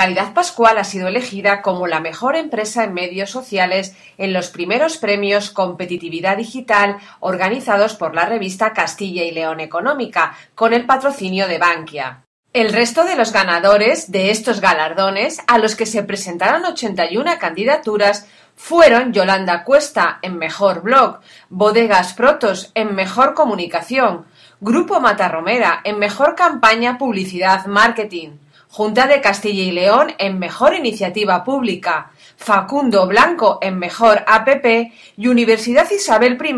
Calidad Pascual ha sido elegida como la mejor empresa en medios sociales en los primeros premios Competitividad Digital organizados por la revista Castilla y León Económica, con el patrocinio de Bankia. El resto de los ganadores de estos galardones, a los que se presentaron 81 candidaturas, fueron Yolanda Cuesta en Mejor Blog, Bodegas Protos en Mejor Comunicación, Grupo Matarromera en Mejor Campaña Publicidad Marketing, Junta de Castilla y León en Mejor Iniciativa Pública, Facundo Blanco en Mejor APP y Universidad Isabel I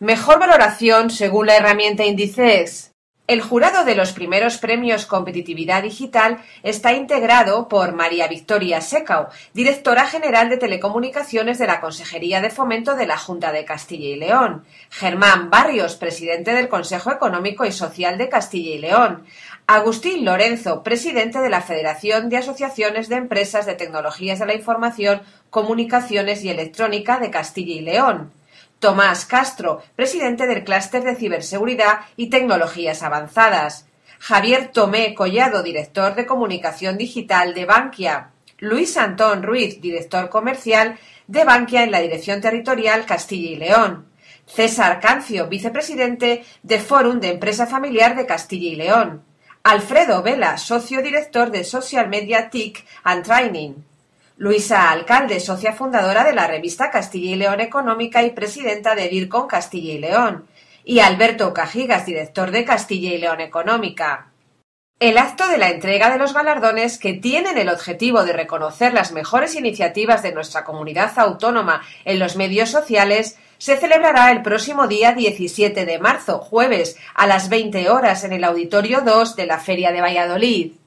Mejor Valoración según la herramienta Índices. El jurado de los primeros premios Competitividad Digital está integrado por María Victoria Secau, directora general de Telecomunicaciones de la Consejería de Fomento de la Junta de Castilla y León, Germán Barrios, presidente del Consejo Económico y Social de Castilla y León, Agustín Lorenzo, presidente de la Federación de Asociaciones de Empresas de Tecnologías de la Información, Comunicaciones y Electrónica de Castilla y León, Tomás Castro, presidente del Clúster de Ciberseguridad y Tecnologías Avanzadas, Javier Tomé Collado, director de Comunicación Digital de Bankia, Luis Antón Ruiz, director comercial de Bankia en la Dirección Territorial Castilla y León, César Cancio, vicepresidente de Fórum de Empresa Familiar de Castilla y León, Alfredo Vela, socio director de Social Media TIC and Training, Luisa Alcalde, socia fundadora de la revista Castilla y León Económica y presidenta de DIRCON Castilla y León, y Alberto Cajigas, director de Castilla y León Económica. El acto de la entrega de los galardones, que tienen el objetivo de reconocer las mejores iniciativas de nuestra comunidad autónoma en los medios sociales, se celebrará el próximo día 17 de marzo, jueves, a las 20 horas en el Auditorio 2 de la Feria de Valladolid.